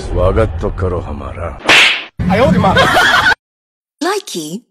स्वागत तो करो हमारा Likey.